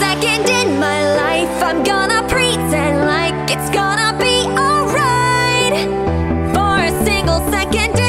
second in my life. I'm gonna pretend like it's gonna be alright. For a single second